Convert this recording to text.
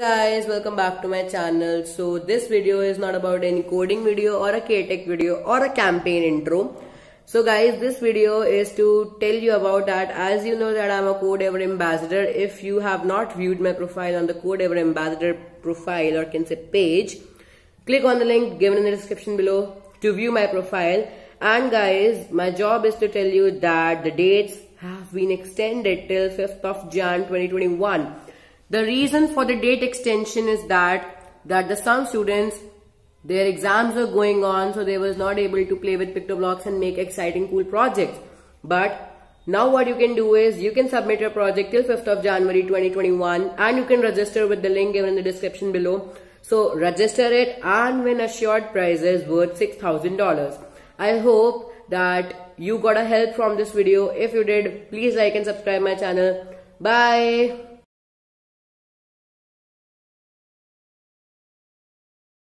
guys welcome back to my channel. So this video is not about any coding video or a KTech video or a campaign intro. So guys this video is to tell you about that. As you know that I'm a Code Codeavour ambassador. If you have not viewed my profile on the Code Codeavour ambassador profile or can say page click on the link given in the description below to view my profile. And guys my job is to tell you that the dates have been extended till 5th of Jan 2021 the reason for the date extension is that that the some students their exams were going on so they was not able to play with PictoBlox and make exciting cool projects. But now what you can do is you can submit your project till 5th of January 2021 and you can register with the link given in the description below. So register it and win assured prizes worth $6,000. I hope that you got a help from this video. If you did, please like and subscribe my channel. Bye.